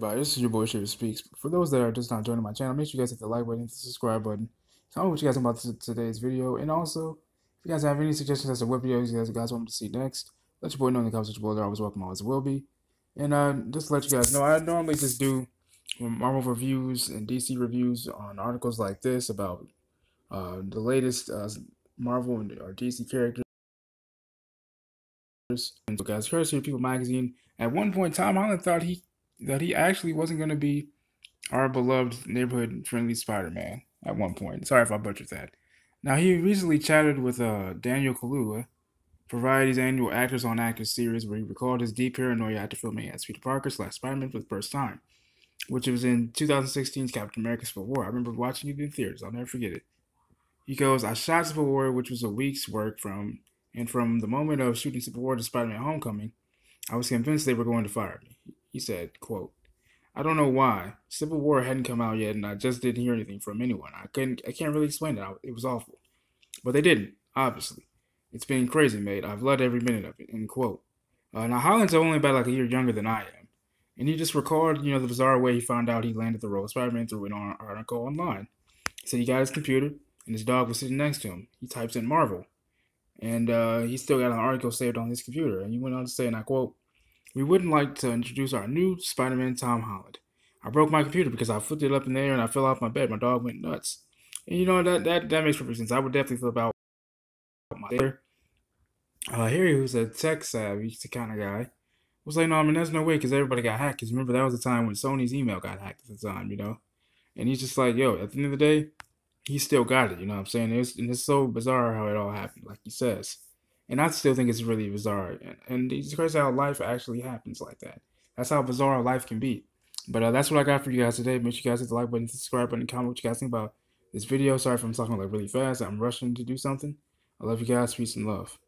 Bye. This is your boy Shaffer Speaks. For those that are just not joining my channel, make sure you guys hit the like button, the subscribe button. Tell me what you guys think about today's video. And also, if you guys have any suggestions as to what videos you guys, guys want me to see next, let your boy know in the comments. Your boy, they're always welcome, always will be. And uh, just to let you guys know, I normally just do Marvel reviews and DC reviews on articles like this about uh, the latest uh, Marvel and or DC characters. And so, guys, courtesy of People Magazine. At one point, Tom Holland thought he that he actually wasn't going to be our beloved neighborhood friendly Spider-Man at one point. Sorry if I butchered that. Now he recently chatted with uh, Daniel Kaluuya for Variety's annual Actors on Actors series, where he recalled his deep paranoia after filming as Peter Parker slash Spider-Man for the first time, which was in 2016's Captain America: Civil War. I remember watching it in theaters. I'll never forget it. He goes, "I shot Civil War, which was a week's work from, and from the moment of shooting Civil War to Spider-Man: Homecoming, I was convinced they were going to fire me." He said, quote, I don't know why. Civil War hadn't come out yet, and I just didn't hear anything from anyone. I couldn't. I can't really explain it. It was awful, but they didn't. Obviously, it's been crazy, mate. I've loved every minute of it. End quote. Uh, now Holland's only about like a year younger than I am, and he just recalled, you know, the bizarre way he found out he landed the role of Spider-Man through an article online. He said he got his computer, and his dog was sitting next to him. He types in Marvel, and uh, he still got an article saved on his computer. And he went on to say, and I quote. We wouldn't like to introduce our new Spider-Man, Tom Holland. I broke my computer because I flipped it up in the air and I fell off my bed. My dog went nuts. And you know that that that makes perfect sense. I would definitely flip out my there. Uh, Harry, who's a tech savvy kind of guy, was like, "No, I mean, there's no way because everybody got hacked. Because remember, that was the time when Sony's email got hacked at the time, you know." And he's just like, "Yo, at the end of the day, he still got it." You know what I'm saying? It's and it's so bizarre how it all happened, like he says. And I still think it's really bizarre. And, it's crazy how life actually happens like that. That's how bizarre life can be. But uh, that's what I got for you guys today. Make sure you guys hit the like button, subscribe button, comment what you guys think about this video. Sorry if I'm talking like really fast. I'm rushing to do something. I love you guys. Peace and love.